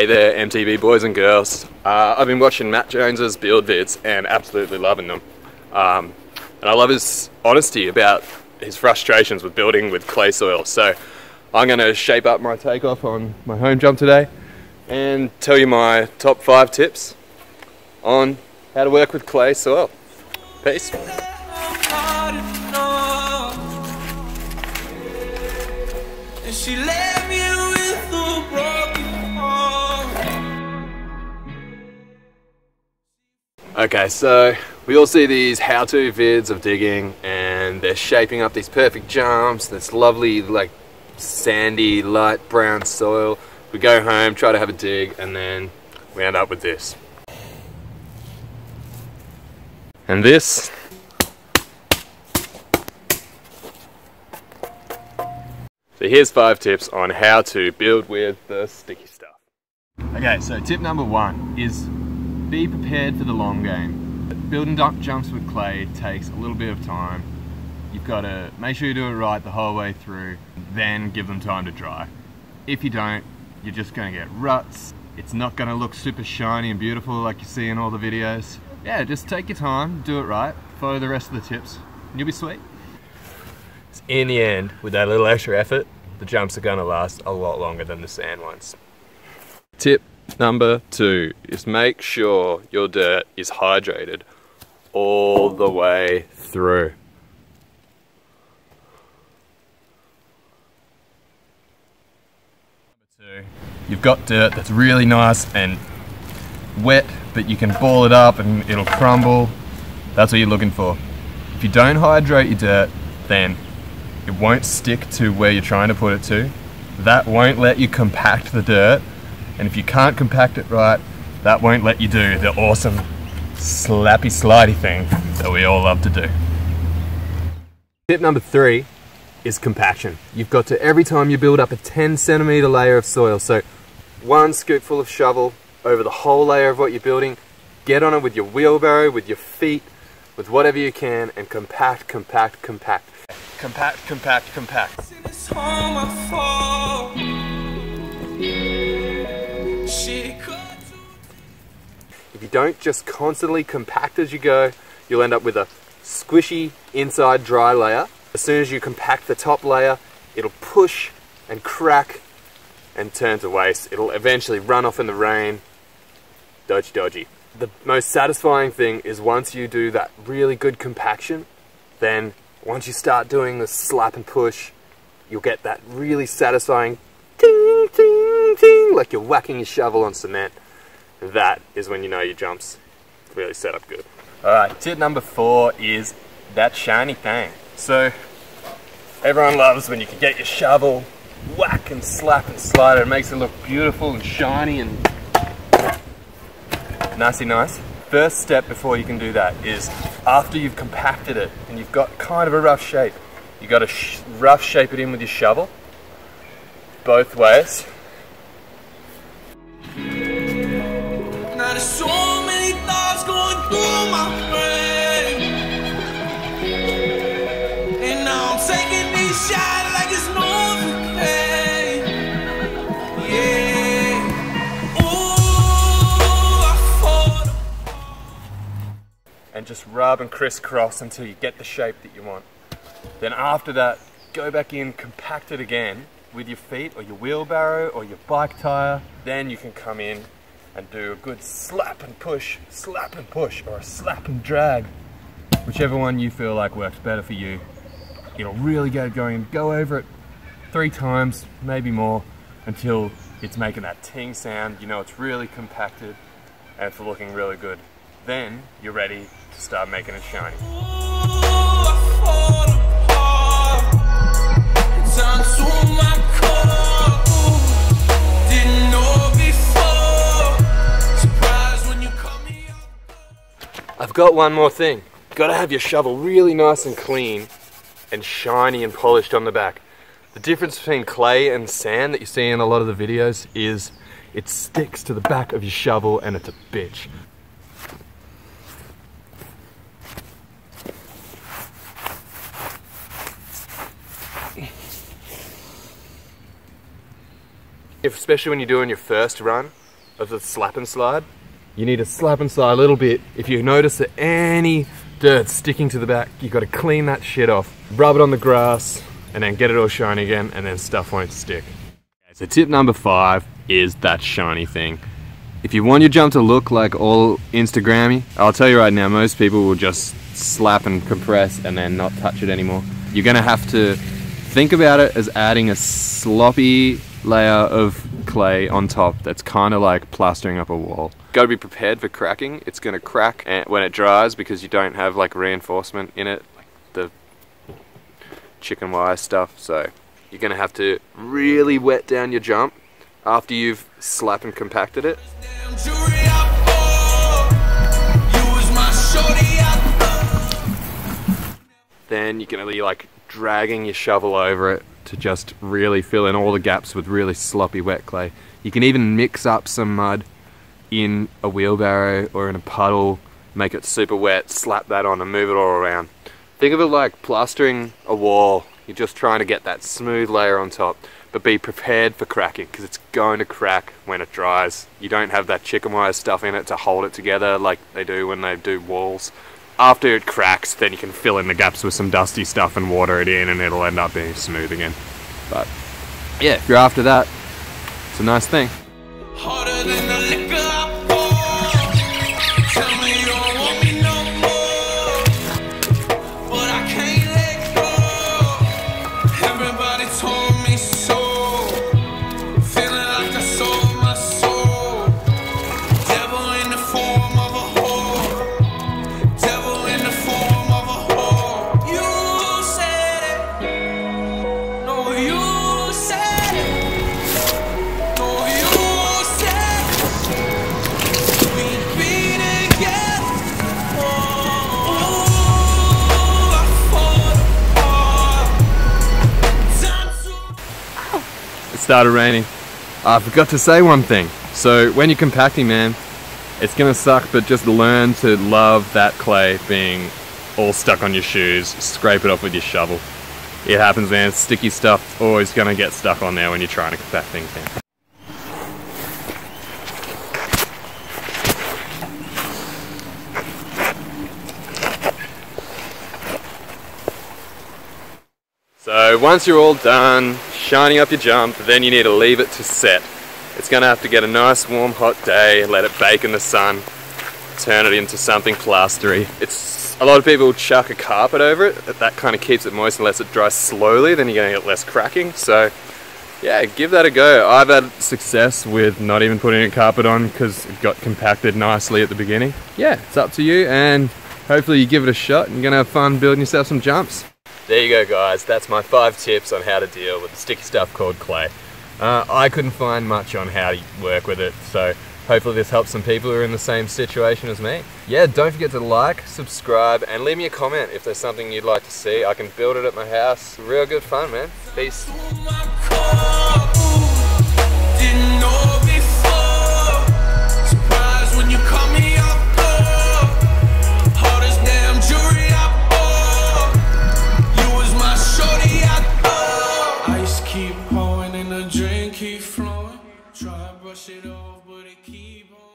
Hey there, MTB boys and girls. Uh, I've been watching Matt Jones's build vids and absolutely loving them. Um, and I love his honesty about his frustrations with building with clay soil. So I'm going to shape up my takeoff on my home jump today and tell you my top five tips on how to work with clay soil. Peace. Okay, so we all see these how-to vids of digging and they're shaping up these perfect jumps, this lovely like sandy light brown soil. We go home, try to have a dig and then we end up with this. And this So here's five tips on how to build with the sticky stuff. Okay, so tip number one is be prepared for the long game. Building dirt jumps with clay takes a little bit of time. You've got to make sure you do it right the whole way through, then give them time to dry. If you don't, you're just going to get ruts. It's not going to look super shiny and beautiful like you see in all the videos. Yeah, just take your time, do it right, follow the rest of the tips, and you'll be sweet in the end, with that little extra effort, the jumps are gonna last a lot longer than the sand ones. Tip number two is make sure your dirt is hydrated all the way through. You've got dirt that's really nice and wet, but you can ball it up and it'll crumble. That's what you're looking for. If you don't hydrate your dirt, then it won't stick to where you're trying to put it to. That won't let you compact the dirt. And if you can't compact it right, that won't let you do the awesome slappy slidey thing that we all love to do. Tip number three is compaction. You've got to, every time you build up a 10 centimeter layer of soil, so one scoopful of shovel over the whole layer of what you're building, get on it with your wheelbarrow, with your feet, with whatever you can, and compact, compact, compact. Compact, compact, compact. If you don't just constantly compact as you go, you'll end up with a squishy inside dry layer. As soon as you compact the top layer, it'll push and crack and turn to waste. It'll eventually run off in the rain. Dodgy dodgy. The most satisfying thing is once you do that really good compaction, then once you start doing the slap and push, you'll get that really satisfying ting, ting, ting, like you're whacking your shovel on cement. That is when you know your jump's really set up good. Alright, tip number four is that shiny thing. So, everyone loves when you can get your shovel, whack and slap and slide it. It makes it look beautiful and shiny and nicey nice first step before you can do that is after you've compacted it and you've got kind of a rough shape, you got to rough shape it in with your shovel, both ways. And just rub and crisscross until you get the shape that you want. Then after that, go back in, compact it again with your feet or your wheelbarrow or your bike tire. Then you can come in and do a good slap and push, slap and push, or a slap and drag. Whichever one you feel like works better for you. It'll really get going. And go over it three times, maybe more, until it's making that ting sound. You know it's really compacted and it's looking really good. Then you're ready to start making it shiny. I've got one more thing. Gotta have your shovel really nice and clean and shiny and polished on the back. The difference between clay and sand that you see in a lot of the videos is it sticks to the back of your shovel and it's a bitch. Especially when you're doing your first run, of the slap and slide. You need to slap and slide a little bit. If you notice that any dirt sticking to the back, you've got to clean that shit off. Rub it on the grass and then get it all shiny again and then stuff won't stick. So tip number five is that shiny thing. If you want your jump to look like all Instagrammy, I'll tell you right now, most people will just slap and compress and then not touch it anymore. You're gonna have to think about it as adding a sloppy layer of clay on top that's kind of like plastering up a wall. Got to be prepared for cracking. It's going to crack when it dries because you don't have like reinforcement in it, like the chicken wire stuff. So you're going to have to really wet down your jump after you've slapped and compacted it. Then you're going to be like dragging your shovel over it to just really fill in all the gaps with really sloppy wet clay. You can even mix up some mud in a wheelbarrow or in a puddle, make it super wet, slap that on and move it all around. Think of it like plastering a wall. You're just trying to get that smooth layer on top, but be prepared for cracking because it's going to crack when it dries. You don't have that chicken wire stuff in it to hold it together like they do when they do walls. After it cracks, then you can fill in the gaps with some dusty stuff and water it in and it'll end up being smooth again. But yeah, if you're after that, it's a nice thing. Started raining. I forgot to say one thing. So when you're compacting, man, it's gonna suck, but just learn to love that clay being all stuck on your shoes. Scrape it off with your shovel. It happens, man. Sticky stuff always gonna get stuck on there when you're trying to compact things, man. So once you're all done, shining up your jump, then you need to leave it to set. It's going to have to get a nice warm hot day, let it bake in the sun, turn it into something plastery. It's A lot of people chuck a carpet over it, but that kind of keeps it moist and lets it dry slowly, then you're going to get less cracking. So yeah, give that a go. I've had success with not even putting a carpet on because it got compacted nicely at the beginning. Yeah, it's up to you and hopefully you give it a shot and you're going to have fun building yourself some jumps. There you go guys, that's my five tips on how to deal with the sticky stuff called clay. Uh, I couldn't find much on how to work with it, so hopefully this helps some people who are in the same situation as me. Yeah, don't forget to like, subscribe, and leave me a comment if there's something you'd like to see. I can build it at my house. Real good fun, man. Peace. Try brush it off, but it keep on.